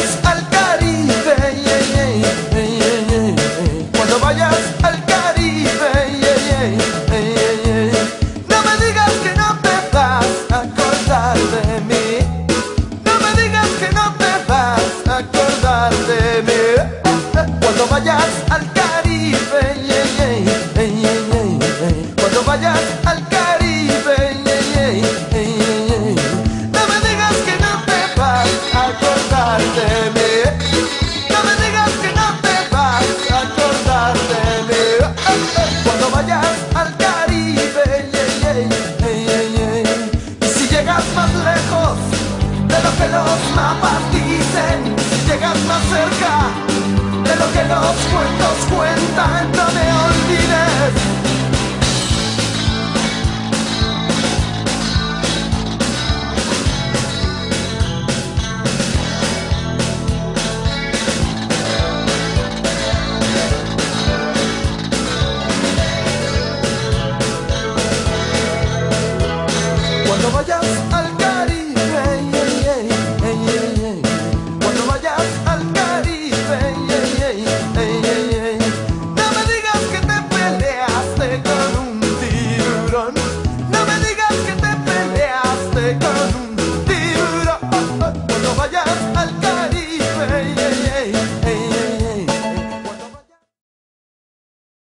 is más cerca de lo que los cuentos cuentan, no me olvides. just